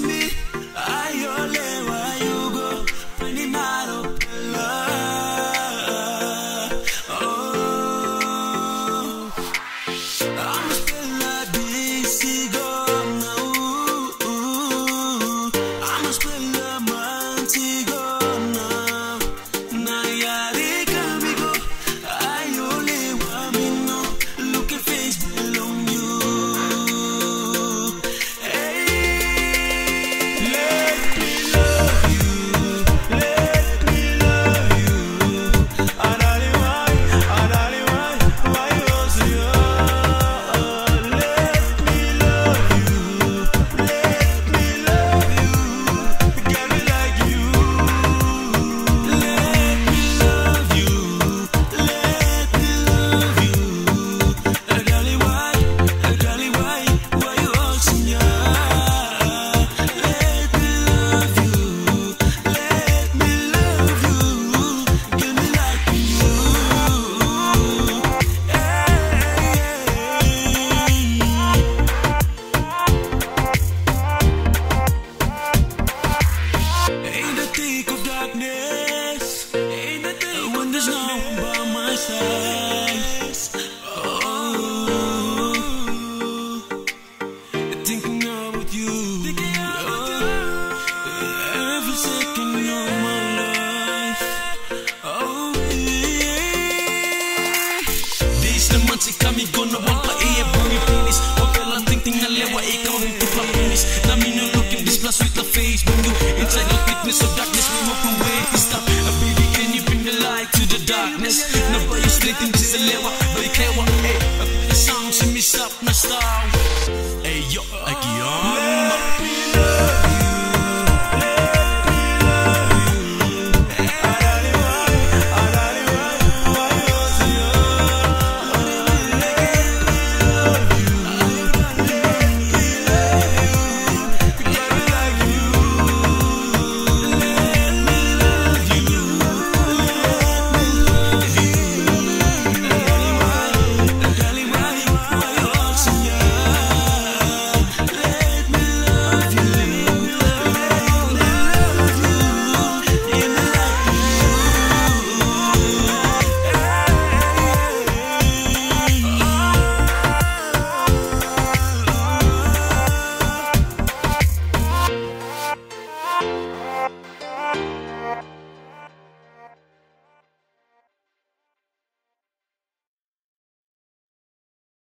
me darkness We walk away to stop. Uh, Baby, can you bring the light to the darkness. Nabayos straight in this lewa, bay kewa